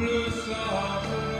le sable.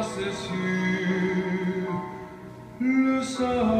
efface sur le sable.